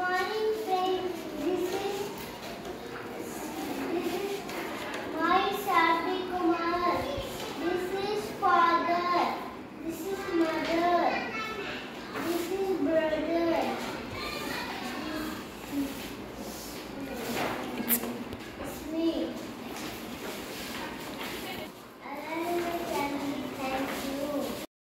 One.